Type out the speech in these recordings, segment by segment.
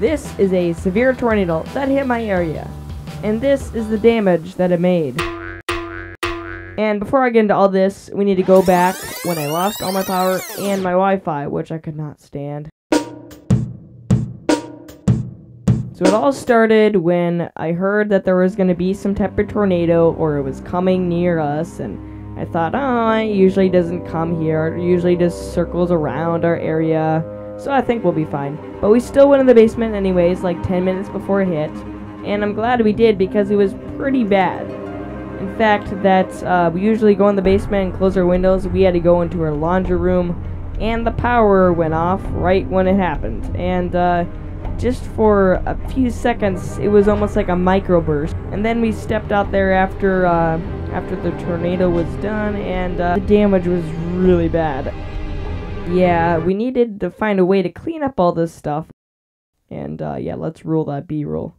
This is a severe tornado that hit my area, and this is the damage that it made. And before I get into all this, we need to go back when I lost all my power and my Wi-Fi, which I could not stand. So it all started when I heard that there was going to be some type of tornado or it was coming near us and I thought, oh, it usually doesn't come here. It usually just circles around our area. So I think we'll be fine. But we still went in the basement anyways, like 10 minutes before it hit. And I'm glad we did because it was pretty bad. In fact, that uh, we usually go in the basement and close our windows. We had to go into our laundry room, and the power went off right when it happened. And uh, just for a few seconds, it was almost like a microburst. And then we stepped out there after uh, after the tornado was done, and uh, the damage was really bad. Yeah, we needed to find a way to clean up all this stuff. And uh, yeah, let's roll that B-roll.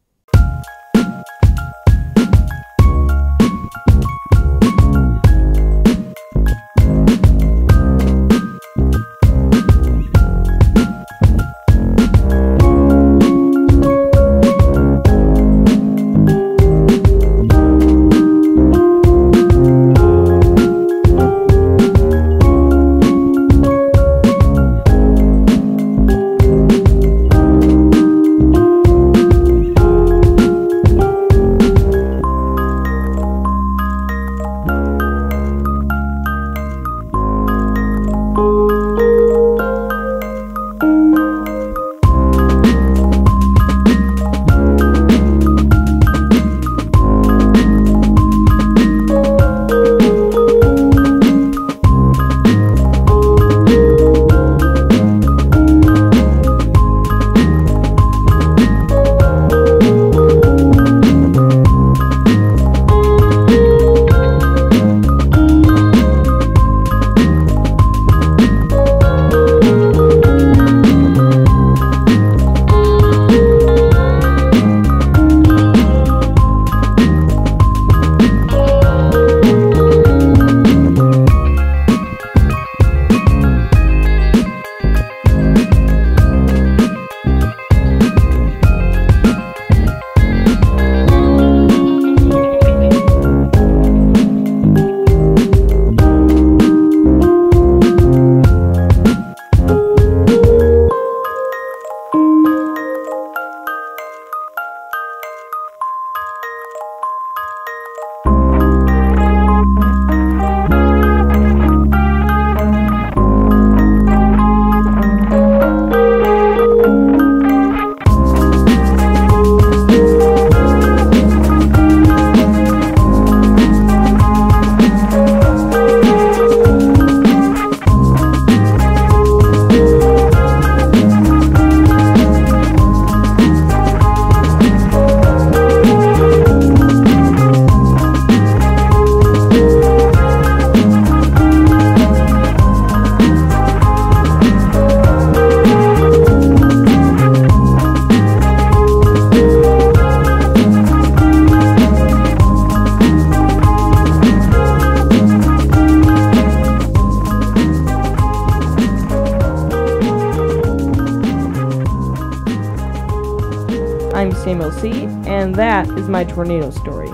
I'm Samuel C., and that is my tornado story.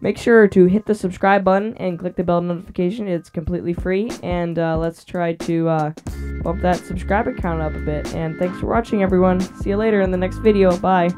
Make sure to hit the subscribe button and click the bell notification. It's completely free, and uh, let's try to uh, bump that subscriber count up a bit. And thanks for watching, everyone. See you later in the next video. Bye.